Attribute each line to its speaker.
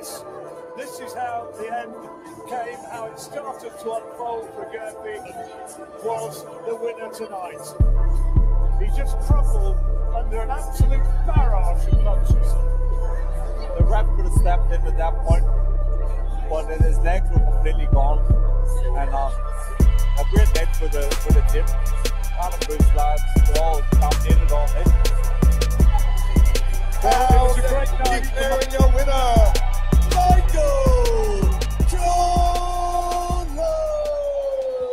Speaker 1: This is how the end came, how it started to unfold for Guerfi was the winner tonight. He just crumbled under an absolute barrage of punches.
Speaker 2: The ref could have stepped in at that point, but his legs were completely gone. And uh, a great night for the for the team. Adam Booth's lads, they all dominated